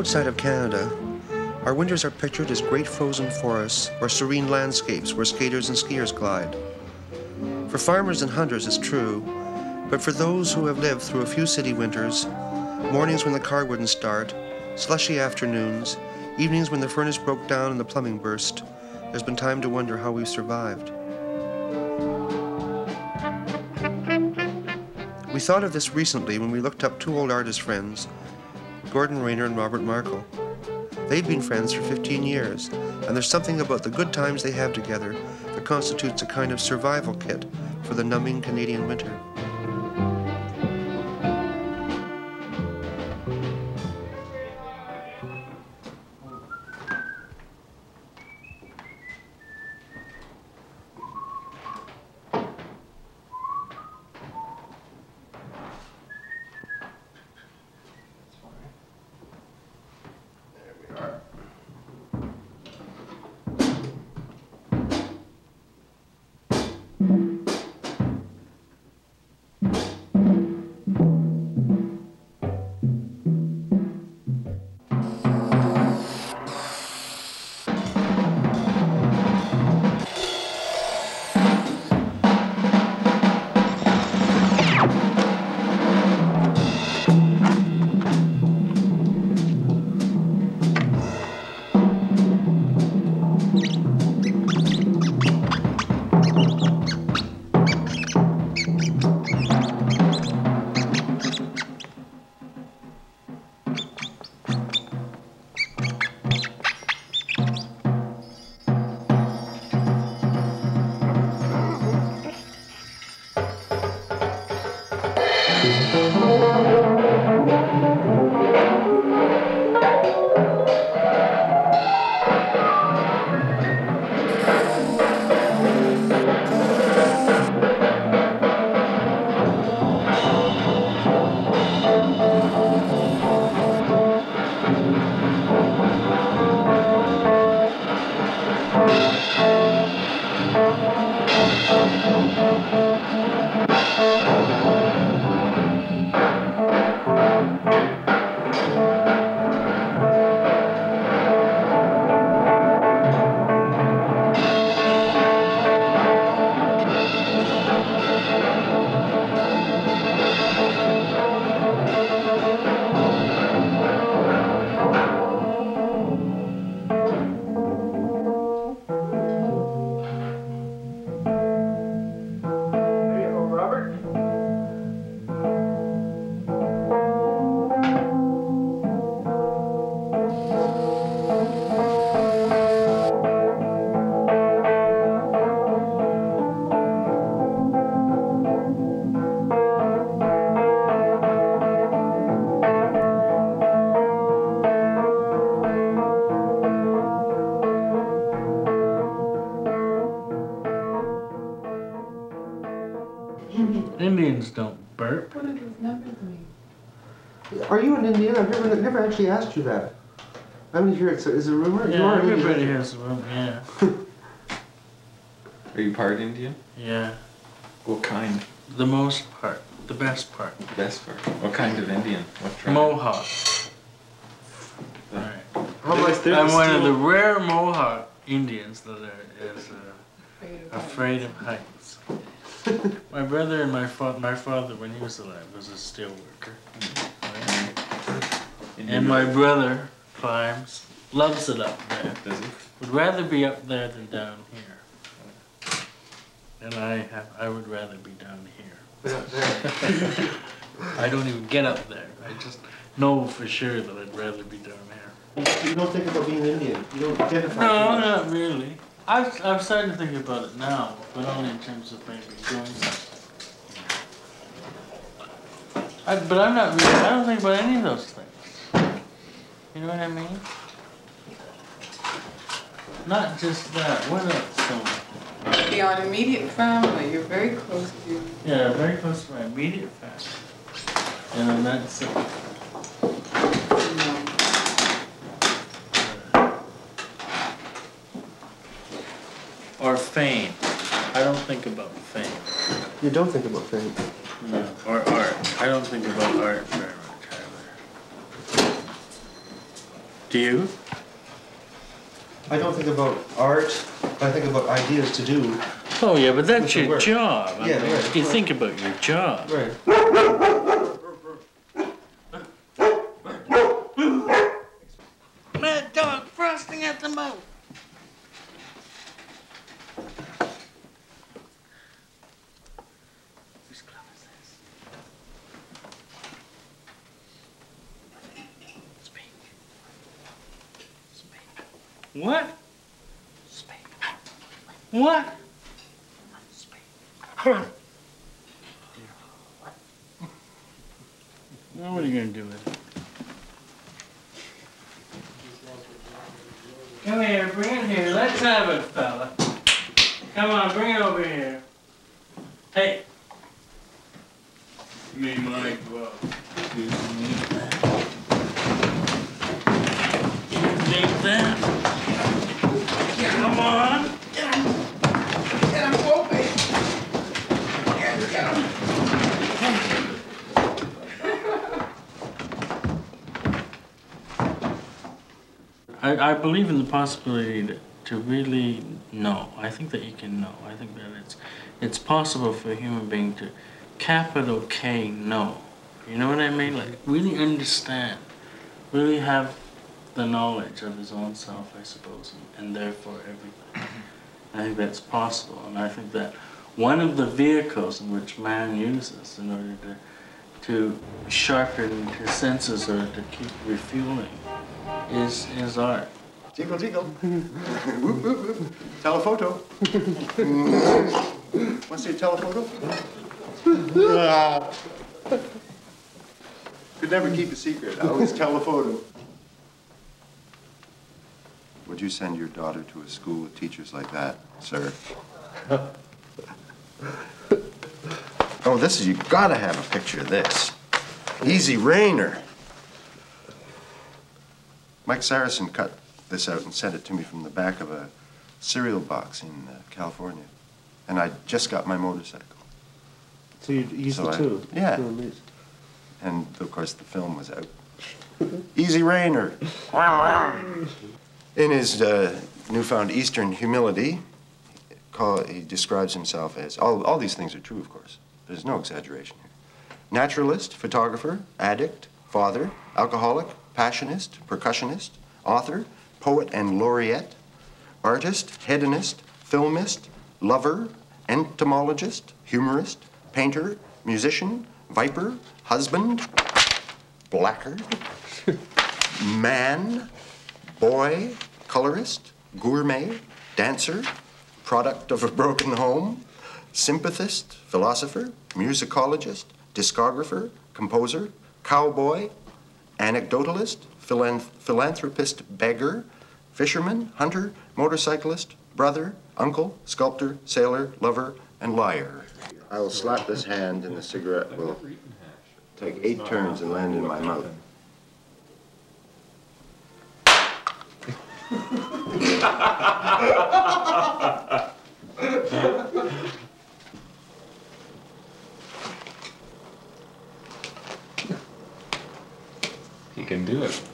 Outside of Canada, our winters are pictured as great frozen forests or serene landscapes where skaters and skiers glide. For farmers and hunters, it's true, but for those who have lived through a few city winters, mornings when the car wouldn't start, slushy afternoons, evenings when the furnace broke down and the plumbing burst, there's been time to wonder how we've survived. We thought of this recently when we looked up two old artist friends, Gordon Rayner and Robert Markle. They've been friends for 15 years, and there's something about the good times they have together that constitutes a kind of survival kit for the numbing Canadian winter. Never, never actually asked you that. I'm here. It's a, it's a rumor. you Yeah, are an everybody Indian. has rumor. Yeah, Are you part Indian? yeah. What kind? The most part, the best part. Best part. What kind of Indian? What tribe? Mohawk. Right. How much? I'm one of the rare Mohawk Indians that are, is uh, Afraid afraid of of heights. my brother and my father, my father when he was alive was a steel worker. Right? And my brother climbs, loves it up there. Does he? Would rather be up there than down here. And I have, I would rather be down here. I don't even get up there. I just know for sure that I'd rather be down here. You don't think about being Indian. You don't identify. No, too much. not really. I've, I'm starting to think about it now, but only in terms of maybe doing something. I, but I'm not really, I don't think about any of those things. You know what I mean? Not just that. What else? So, Beyond immediate family, you're very close to. Your... Yeah, very close to my immediate family. And I'm not sick. Or fame. I don't think about fame. You don't think about fame? No. Or art. I don't think about art. Do you? I don't think about art. I think about ideas to do. Oh yeah, but that's your work. job. I Yeah, mean, right, You course. think about your job. Right. Mad dog frosting at the mouth. Whose club is this? Speak. Speak. What? Speak. What? Speak. Now what are you gonna do with it? Come here, bring it here. Let's have it, fella. Come on, bring it over here. Hey. Give me my glove. Give me that. You think that? Come on. Get him, Opie! Get, get him! I, I believe in the possibility to, really know. I think that you can know. I think that it's it's possible for a human being to capital K know. You know what I mean? Like really understand, really have the knowledge of his own self, I suppose, and, and therefore everything. I think that's possible, and I think that one of the vehicles in which man uses in order to to sharpen his senses or to keep refueling is is art. Jingle, jingle. whoop, whoop, whoop. Telephoto. Want to see a telephoto? Could never keep a secret. I always telephoto. Would you send your daughter to a school with teachers like that, sir? oh, this is, you gotta have a picture of this. Easy Rainer. Mike Saracen cut this out and sent it to me from the back of a cereal box in uh, California. And I just got my motorcycle. So you use So the I- two. yeah. And of course, the film was out. Easy Rainer. In his uh, newfound Eastern humility, call, he describes himself as all, all these things are true, of course. There's no exaggeration here. Naturalist, photographer, addict, father, alcoholic, passionist, percussionist, author, poet and laureate, artist, hedonist, filmist, lover, entomologist, humorist, painter, musician, viper, husband, blackguard, man, boy, colorist, gourmet, dancer, product of a broken home, sympathist, philosopher, musicologist, discographer, composer, cowboy, anecdotalist, philanthropist, beggar, fisherman, hunter, motorcyclist, brother, uncle, sculptor, sailor, lover, and liar. I will slap this hand and the cigarette will take eight turns and land in my mouth. He can do it.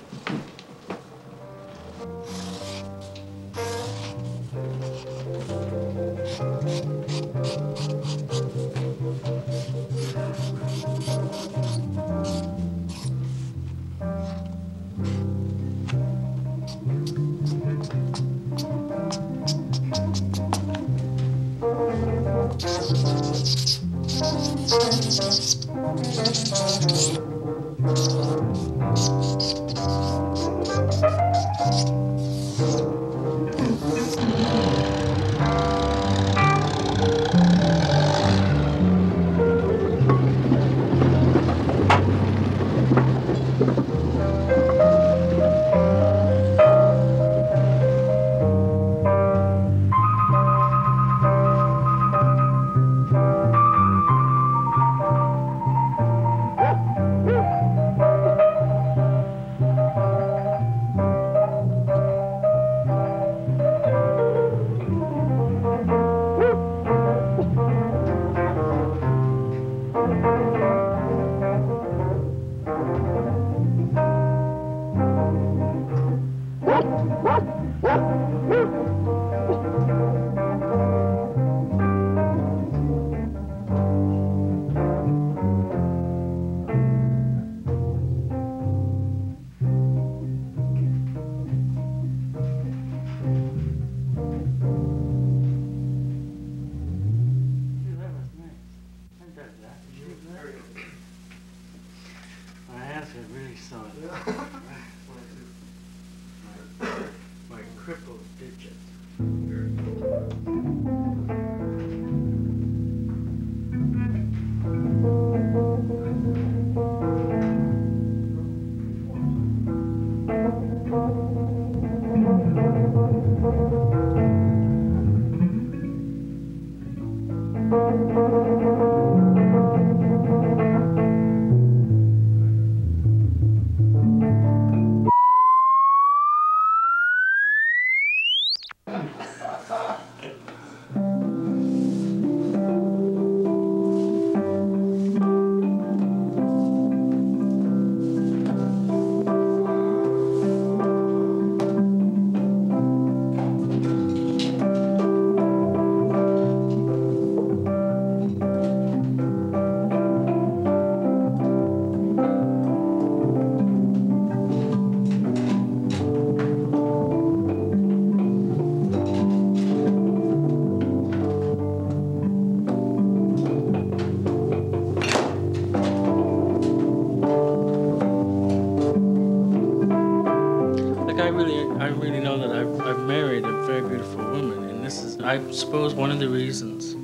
Suppose, one of the reasons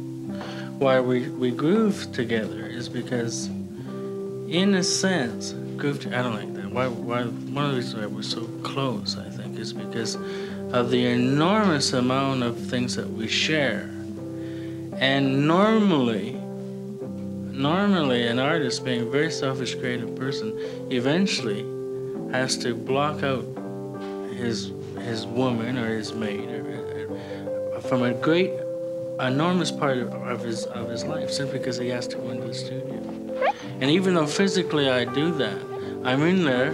why we we groove together is because, in a sense, groove. I don't like that. Why? Why? One of the reasons why we're so close, I think, is because of the enormous amount of things that we share, and normally. Normally, an artist, being a very selfish, creative person, eventually has to block out his his woman or his or, or- from a great enormous part of, his of his life simply because he has to go into the studio. And even though physically i do that i'm in there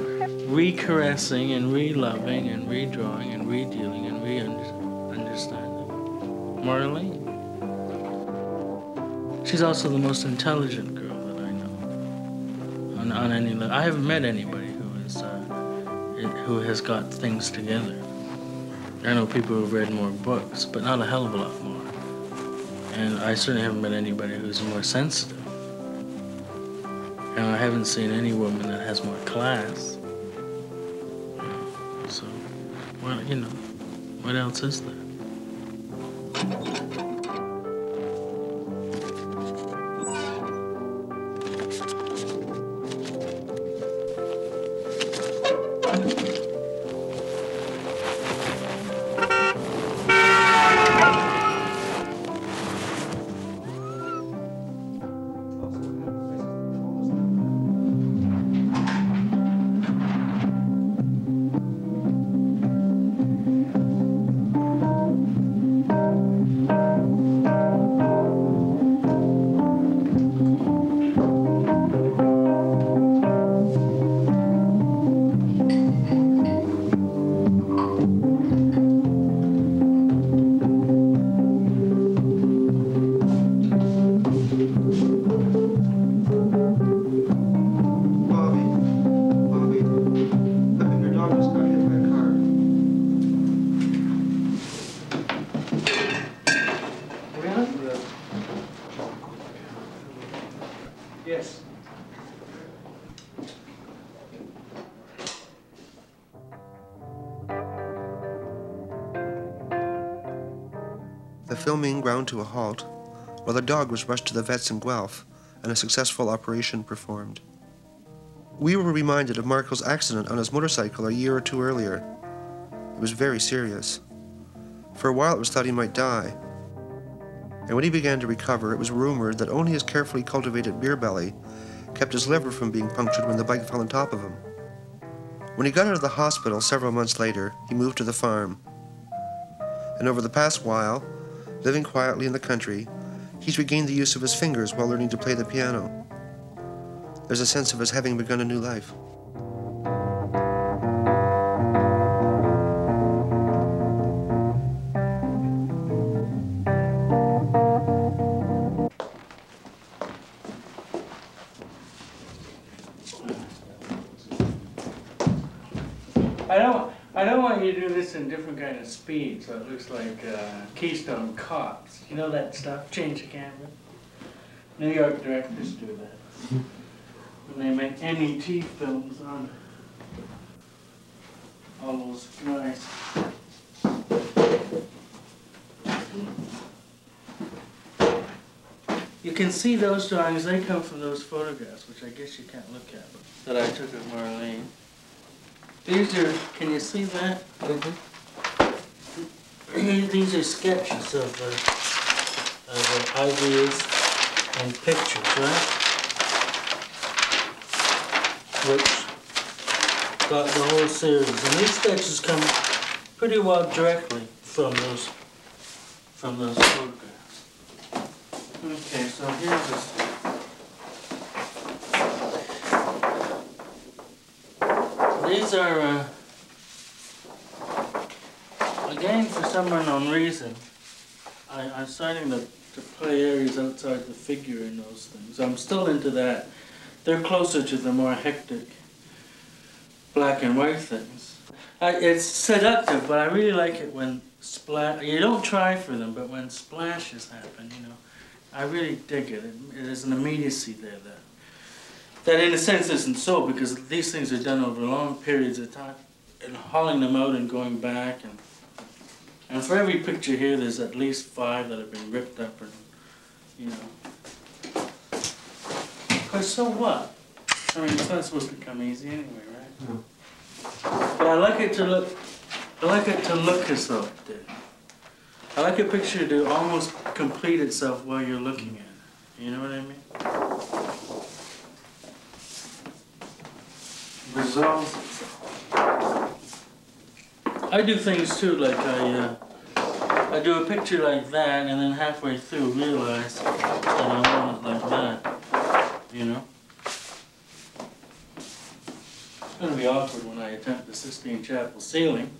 re-caressing and re-loving and redrawing and re-dealing and re-understanding. Marlene. She's also the most intelligent girl that i know. On, on any level i haven't met anybody who is uh, who has got things together. I know people who've read more books, but not a hell of a lot more. And I certainly haven't met anybody who's more sensitive. And I haven't seen any woman that has more class. So, well, you know, what else is there? Halt while the dog was rushed to the vets in Guelph and a successful operation performed. We were reminded of Markle's accident on his motorcycle a year or two earlier. It was very serious. For a while, it was thought he might die. And when he began to recover, it was rumored that only his carefully cultivated beer belly kept his liver from being punctured when the bike fell on top of him. When he got out of the hospital several months later, he moved to the farm. And over the past while, living quietly in the country, he's regained the use of his fingers while learning to play the piano. There's a sense of his having begun a new life. In different kind of speed, so it looks like uh, Keystone Cops. You know that stuff? Change the camera. New York directors do that. When they make NET films on all those guys. You can see those drawings, they come from those photographs, which I guess you can't look at, that I took of Marlene. These are, can you see that? These are sketches of, uh, of uh, ideas and pictures, right? Which got the whole series. And these sketches come pretty well directly from those, from those photographs. Okay, so here's this. These are, uh, again, for some unknown reason, I, I'm starting to, to play areas outside the figure in those things. I'm still into that. They're closer to the more hectic black and white things. I, it's seductive, but I really like it when splash. You don't try for them, but when splashes happen, you know, I really dig it. it there's an immediacy there that that in a sense isn't so because these things are done over long periods of time and hauling them out and going back and and for every picture here there's at least five that have been ripped up and you know. But so what? I mean it's not supposed to come easy anyway right? But I like it to look I like it to look as though it did. I like a picture to almost complete itself while you're looking at it. You know what I mean? Resolves itself. I do things too, like I, uh, I do a picture like that, and then halfway through realize that I want it like that, you know? It's gonna be awkward when I attempt the Sistine Chapel ceiling,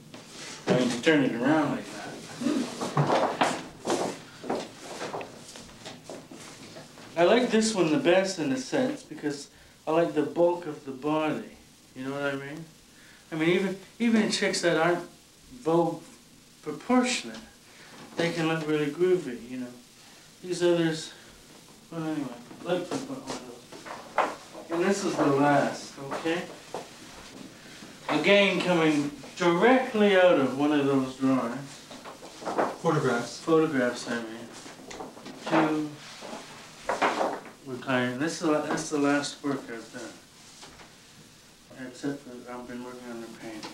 having to turn it around like that. I like this one the best in a sense because I like the bulk of the body. You know what I mean? I mean, even even chicks that aren't Vogue proportionate, they can look really groovy. You know, these others. Well, anyway, let me put one of those. And this is the last. Okay. Again, coming directly out of one of those drawings. Photographs. Photographs, I mean. Two. Reclining. This is is the last work I've done except that I've been working on the paint.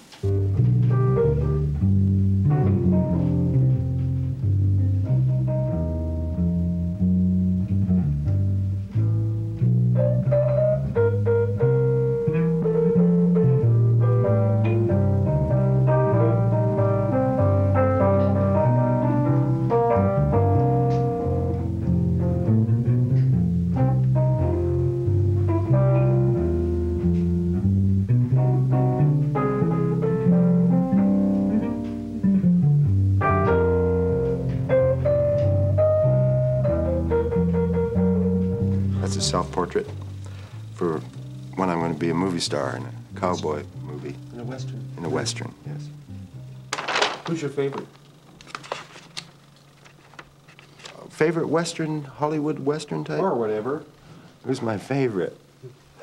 Movie star in a cowboy movie, In a western. in a western, yes. Who's your favorite? Favorite western, Hollywood western type? Or whatever. Who's my favorite?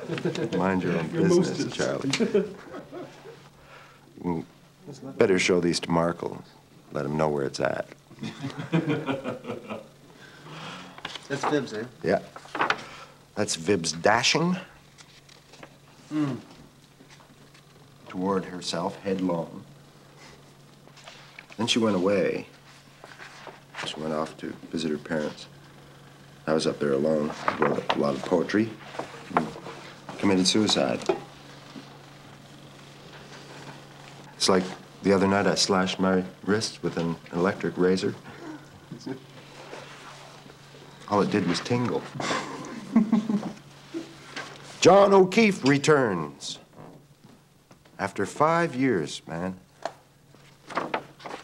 Mind your own Your business, mostest. Charlie. Mm, Better show these to Markle. Let him know where it's at. That's Vibbs, eh? Yeah. That's Vibbs dashing toward herself headlong. Then she went away. She went off to visit her parents. I was up there alone. I wrote a lot of poetry. Committed suicide. It's like the other night I slashed my wrist with an electric razor. All it did was tingle. John O'Keefe returns. After five years, man,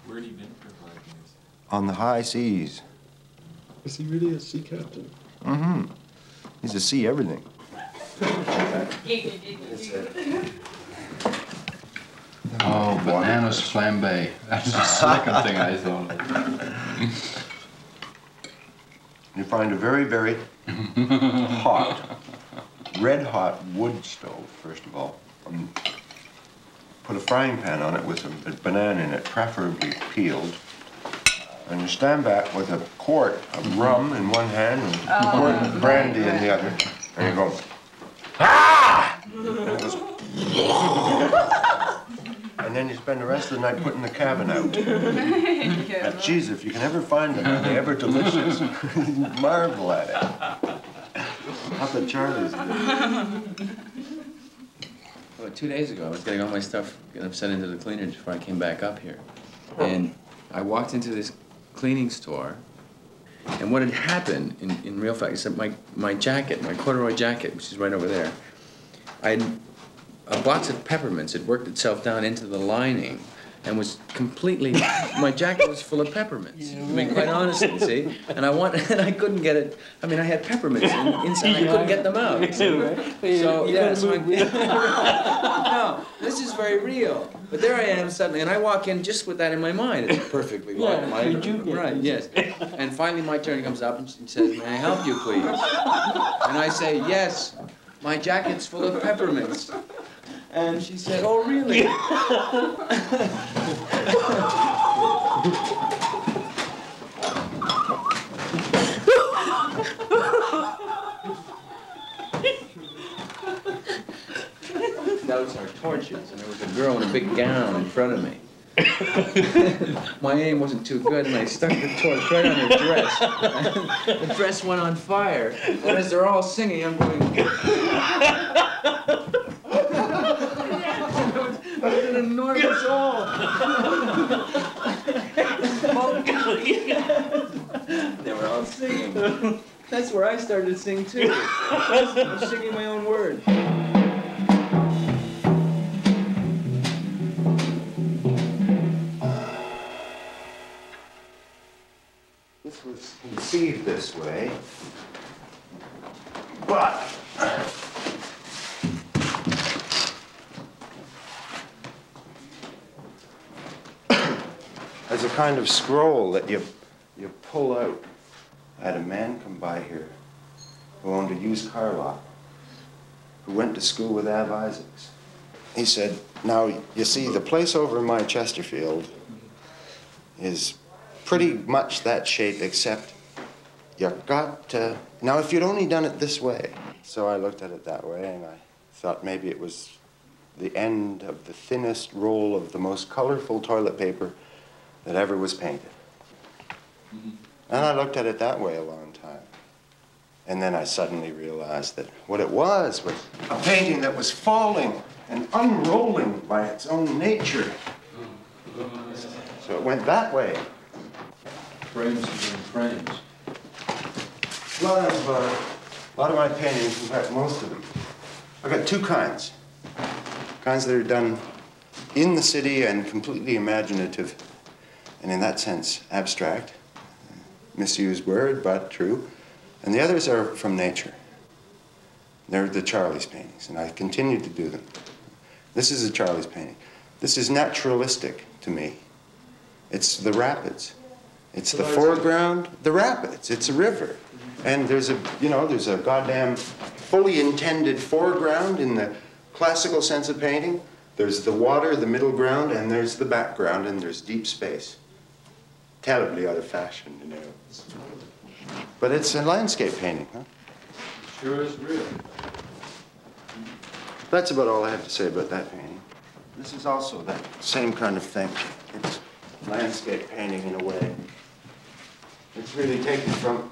Where'd he been for five years? on the high seas. Is he really a sea captain? Mm-hmm. He's a sea everything. Oh, bananas flambe. That's the second thing I thought. You find a very, very hot, red hot wood stove, first of all. Um, put a frying pan on it with a, banana in it, preferably peeled. And you stand back with a quart of rum in one hand and a quart of brandy in the other. And you go, ah! And it goes, and then you spend the rest of the night putting the cabin out. Uh, if you can ever find them, are they ever delicious? Marvel at it. Up at Charlie's. Two days ago, I was getting all my stuff, getting sent into the cleaners before I came back up here. Oh. And I walked into this cleaning store, and what had happened, in, in real fact, is that my, my jacket, my corduroy jacket, which is right over there, I a box uh, of peppermints had worked itself down into the lining and was completely, my jacket was full of peppermints. I mean, quite honestly, see? And I want, and I couldn't get it, I mean, I had peppermints in, inside, I couldn't get them out. So, yeah, so I, no, this is very real. But there I am suddenly, and I walk in just with that in my mind. It's perfectly Yeah, my, you do get right, yes. And finally, my turn comes up and she says, "May I help you, please?" And I say, "Yes, my jacket's full of peppermints." And she said, "Oh, really?" Those are torches, and there was a girl in a big gown in front of me. My aim wasn't too good, and I stuck the torch right on her dress. the dress went on fire, and as they're all singing, I'm going. it was, it was an enormous hole. they were all singing. That's where I started to sing too. I was singing my own words. This was conceived this way, but as a kind of scroll that you, you pull out. I had a man come by here who owned a used car lot, who went to school with Av Isaacs. He said, now, you see, the place over in my Chesterfield is pretty much that shape, except you got to. Now, if you'd only done it this way. So I looked at it that way, and I thought maybe it was the end of the thinnest roll of the most colorful toilet paper that ever was painted. And I looked at it that way a long time. And then I suddenly realized that what it was was a painting that was falling and unrolling by its own nature. So it went that way. Frames within frames. A lot of, uh, a lot of my paintings, in fact, most of them, I've got two kinds. Kinds that are done in the city and completely imaginative, and in that sense, abstract. Misused word, but true. And the others are from nature. They're the Charlie's paintings, and I continue to do them. This is a Charlie's painting. This is naturalistic to me. It's the rapids. It's the foreground, the rapids. It's a river. And there's a, you know, there's a goddamn fully intended foreground in the classical sense of painting. There's the water, the middle ground, and there's the background, and there's deep space. Terribly out of fashion, you know. But it's a landscape painting, huh? Sure is real. That's about all I have to say about that painting. This is also that same kind of thing. It's landscape painting in a way. It's really taken from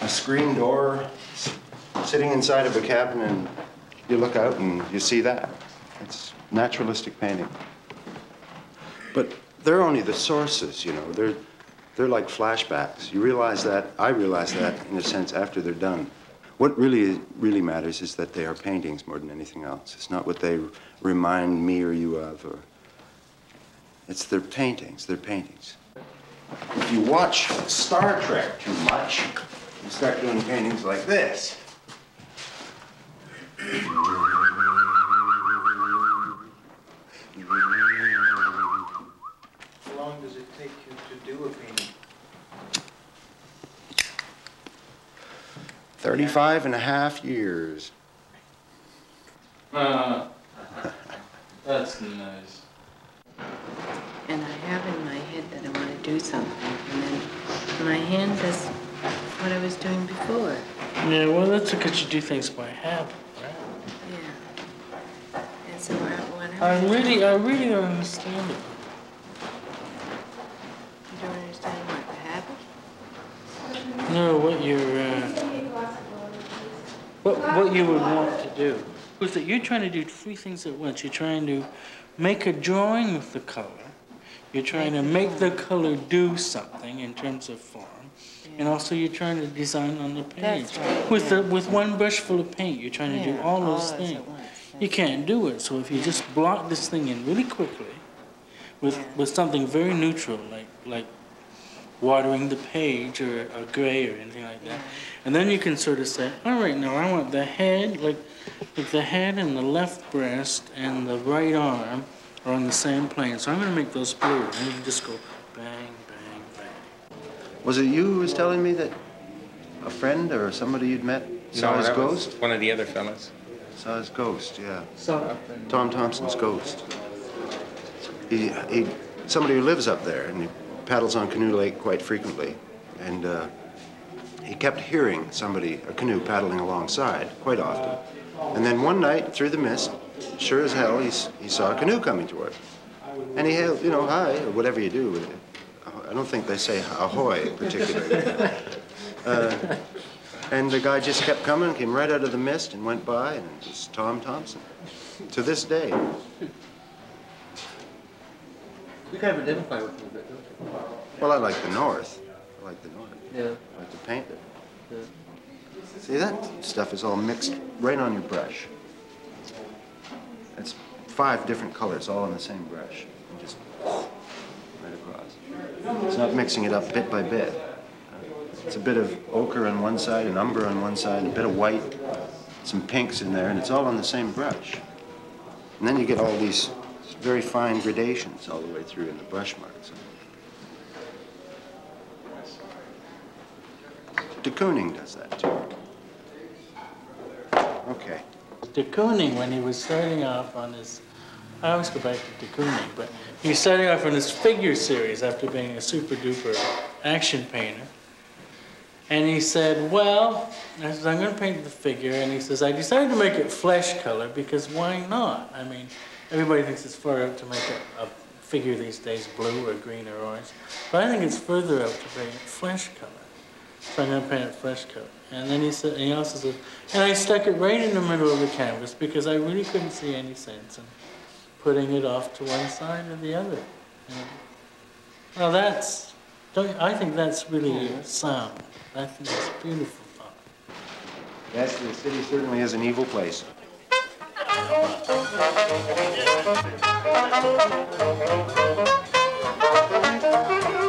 a screen door, sitting inside of a cabin, and you look out and you see that. It's naturalistic painting. But they're only the sources, you know. They're, they're like flashbacks. You realize that, I realize that, in a sense, after they're done. What really, really matters is that they are paintings more than anything else. It's not what they remind me or you of, or it's their paintings. They're paintings. If you watch Star Trek too much, you start doing paintings like this. How does it take you to do a painting? 35 and a half years. Uh, that's nice. And I have in my head that I want to do something, and then my hand does what I was doing before. Yeah, well, that's because you do things by habit, right? Yeah. And so I, what I really, I really don't understand it. Don't understand what, the habit? No, what you're, uh, what, what you would want to do was that you're trying to do three things at once. You're trying to make a drawing with the color. You're trying to make the color do something in terms of form. And also you're trying to design on the page. Right, With yeah. the, with one brush full of paint, you're trying to do all all those those things. You can't do it, so if you just block this thing in really quickly with, Yeah. with something very neutral, like, like watering the page or a gray or anything like that. And then you can sort of say, all right, now I want the head, like, like the head and the left breast and the right arm are on the same plane. So I'm going to make those blue. And you just go bang, bang, bang. Was it you who was telling me that a friend or somebody you'd met saw No, his ghost? One of the other fellas. Saw his ghost, yeah. So, Tom Thomson's ghost. He, he, somebody who lives up there, and he paddles on Canoe Lake quite frequently. And uh, he kept hearing somebody, a canoe paddling alongside quite often. And then one night, through the mist, sure as hell, he, he saw a canoe coming toward him. And he hailed, you know, hi, or whatever you do. I don't think they say ahoy particularly. Uh, and the guy just kept coming, came right out of the mist and went by, and it was Tom Thomson. To this day. You kind of identify with him a bit, don't you? Well, I like the north. I like the north. Yeah. I like to paint it. Yeah. See, that stuff is all mixed right on your brush. It's five different colors all on the same brush. And just right across. It's not mixing it up bit by bit. It's a bit of ochre on one side, an umber on one side, a bit of white, some pinks in there, and it's all on the same brush. And then you get all these very fine gradations all the way through in the brush marks. De Kooning does that too. Okay. de Kooning, when he was starting off on his, I always go back to de Kooning, but he was starting off on his figure series after being a super duper action painter. And he said, well, I said, I'm going to paint the figure. And he says, I decided to make it flesh color because why not? I mean, everybody thinks it's far out to make a, a figure these days blue or green or orange. But I think it's further out to paint it flesh color. So I'm going to paint it flesh color. And then he said, and he also said, and I stuck it right in the middle of the canvas because I really couldn't see any sense in putting it off to one side or the other. you know. Now that's, don't, I think that's really sound. I think that's beautiful thought. Yes, the city certainly is an evil place. Thank you.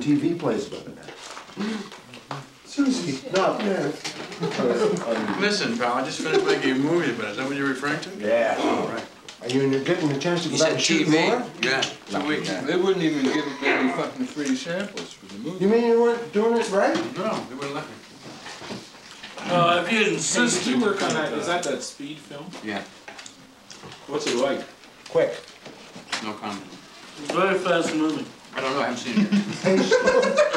They're even writing TV plays about it now. Susie, no, yeah. Listen, pal, I just finished making a movie about it. Is that what you're referring to? Yeah, all right. Are you getting a chance to go You back and shoot TV? more? Yeah, two weeks. They wouldn't even give him any fucking free samples for the movie. You mean you weren't doing it right? No, they wouldn't let me. Oh, if you Did insist. you work on that, is uh, that that speed film? Yeah, What's it like? Quick. no comment. It's very fast moving. I don't know, I haven't seen it yet.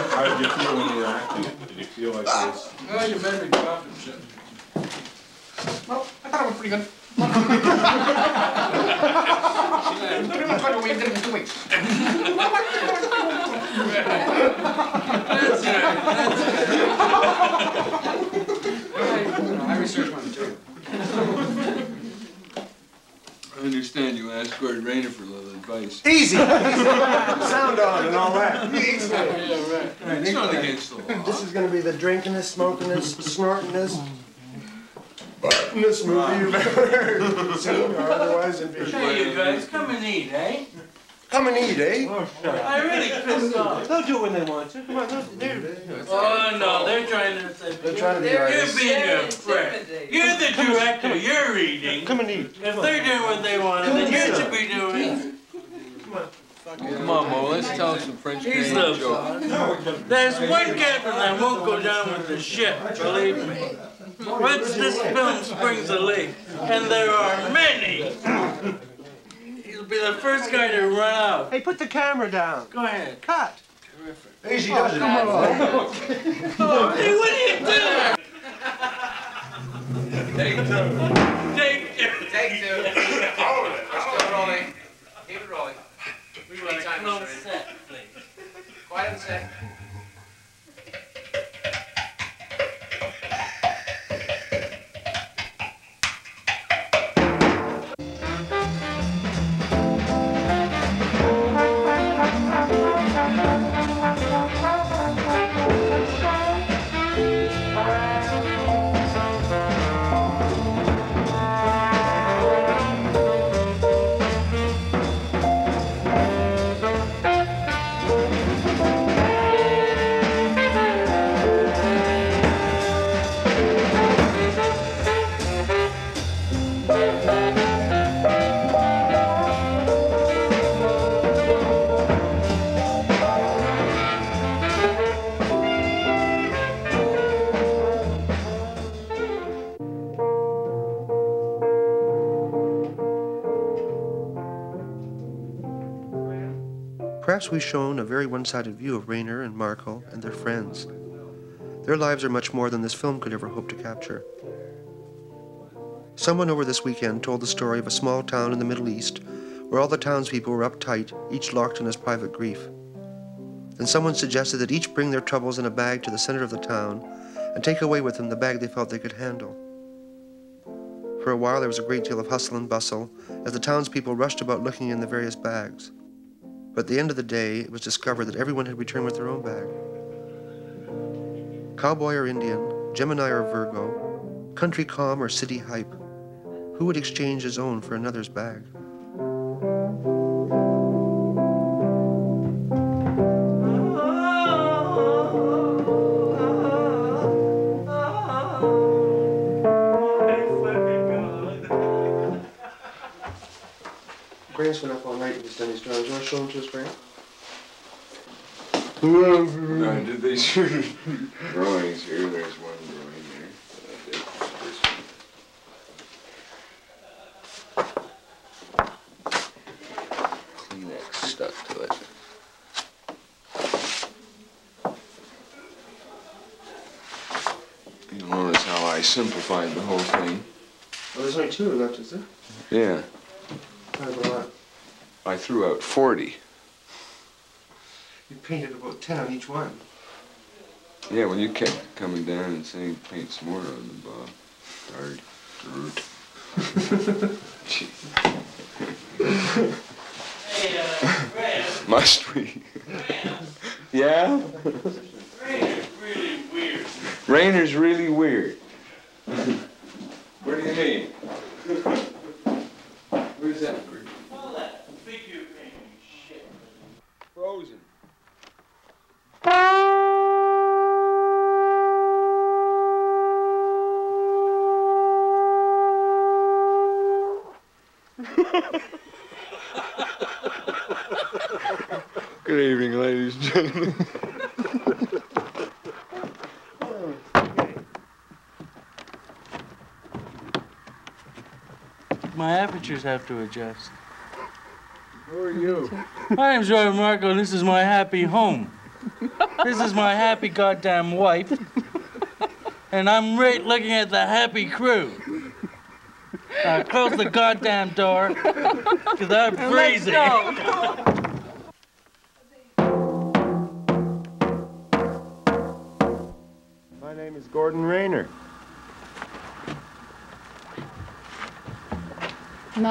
How did you feel when you were acting? Did you feel like it was? Oh, you made me cough and shit. Well, I thought it was pretty good. Pretty much like what we did in two weeks. That's right, that's I researched my material. I understand you asked Gordon Rayner for a little advice. Easy. Sound on and all that. Yeah, right. It's not against the law. This is gonna be the drinking this, smoking this, snorting this, farting this movie you've ever heard, seen or otherwise envisioned. Hey, you guys, come and eat, eh? Come and eat, eh? I really pissed off. They'll do it when they want to. Come on, they'll do it. Oh, no, they're trying to say. They're trying to be You're being a prick. You're the director, you're eating. Come and eat. If they're doing what they want, then you should be doing. Come on, Come on, Mo, let's tell some French He's Canadian the. joke. There's one captain that won't go down with the ship, believe me. Once this film springs a leak, and there are many, he'll be the first guy to run out. Hey, put the camera down. Go ahead. Cut. Easy does oh, it. Oh, hey, what are you doing? Take two. Take two. Take two. We're still rolling. Keep it rolling. We want a Anytime, close Mr. set, please. Quiet and set. We've shown a very one sided view of Rayner and Markle and their friends. Their lives are much more than this film could ever hope to capture. Someone over this weekend told the story of a small town in the Middle East where all the townspeople were uptight, each locked in his private grief. Then someone suggested that each bring their troubles in a bag to the center of the town and take away with them the bag they felt they could handle. For a while, there was a great deal of hustle and bustle as the townspeople rushed about looking in the various bags. But at the end of the day, it was discovered that everyone had returned with their own bag. Cowboy or Indian, Gemini or Virgo, country calm or city hype, who would exchange his own for another's bag? Grant's been up all night and he's done his drawings. You want to show them to us, Grant? No, did they shoot drawings here? There's one drawing there. that I did. This one. Kleenex stuck to it. You'll notice how I simplified the whole thing. Oh, there's only two left, is there? Yeah, Kind of a lot. I threw out 40. You painted about 10 on each one. Yeah, well, you kept coming down and saying paint some more on them, Bob. Hard. Dirt. Must we? yeah? really weird. Rayner's really weird. what do you mean? My apertures have to adjust. Who are you? My name's Roy Marco, and this is my happy home. This is my happy goddamn wife. And I'm right looking at the happy crew. Now close the goddamn door, because I'm freezing.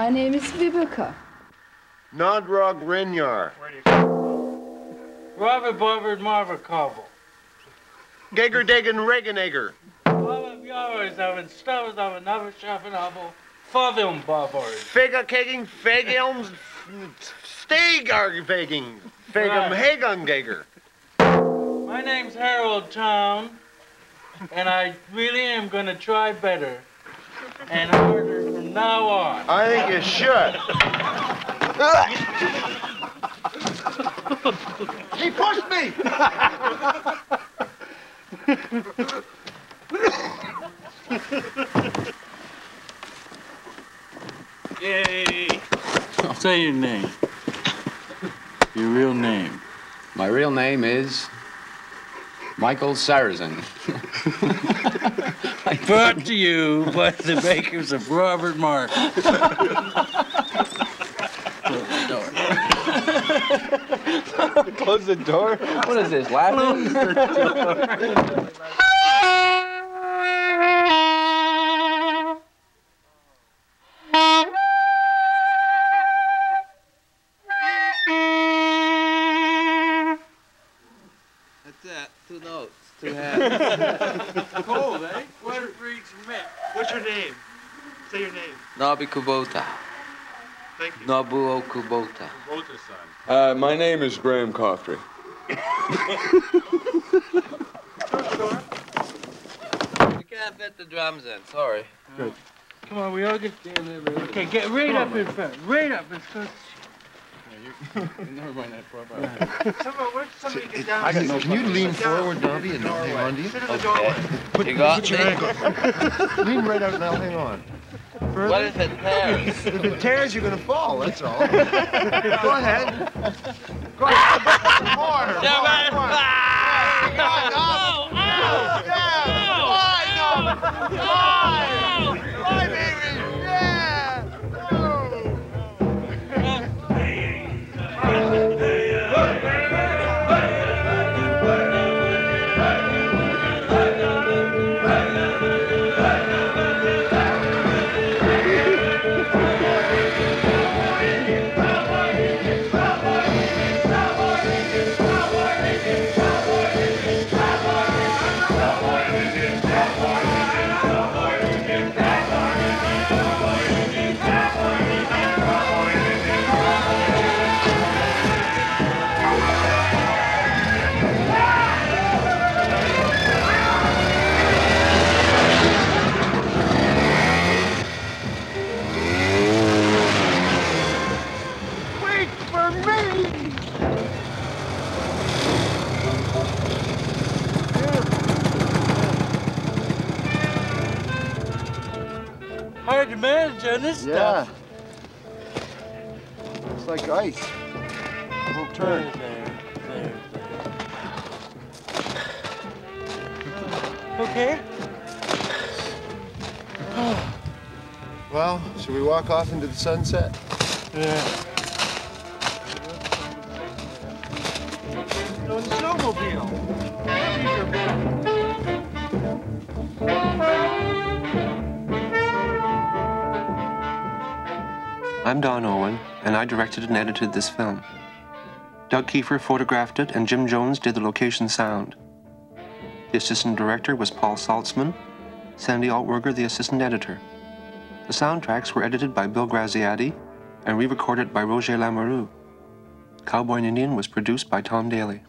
My name is Vibeke. Nodrog Renyar. Robert Barbard Marva Cobble. Gager Dagan Regenegger. All of yours have been stuffed of another shuffle novel. Father Barbard. Fega Kegging Fegelms Stegar Feging. Fegum Right. Hagungager. My name's Harold Town, and I really am gonna try better and harder from now on. I think you should. he pushed me! Yay! I'll Say your name. Your real name. My real name is Michael Sarrazin. Brought to you by the makers of Robert Mark. Close the door. What is this, laughing? Cold, eh? What it reads What's your name? Say your name. Nobi Kubota. Thank you. Nobuo Kubota. Uh, my name is Graham Coughtry. We can't fit the drums in. Sorry. Good. Come on, we all get down there. Okay, get right up in front. Right up in front. Never mind that profile. I got no Can you lean forward, Nobby, and I'll hang on to you? Put, You got put your ankle. lean right out and I'll hang on. Further. What if it tears? If it tears, you're gonna fall, that's all. Go ahead. Go ahead. More. Ah! Oh, oh, yeah, man. More. Yeah, Nobby. Yeah. Why, Nobby? Why? Why, off into the sunset? Yeah. I'm Don Owen, and I directed and edited this film. Doug Kiefer photographed it, and Jim Jones did the location sound. The assistant director was Paul Saltzman, Sandy Altwerger, the assistant editor. The soundtracks were edited by Bill Graziadei and re recorded by Roger Lamoureux. Cowboy and Indian was produced by Tom Daly.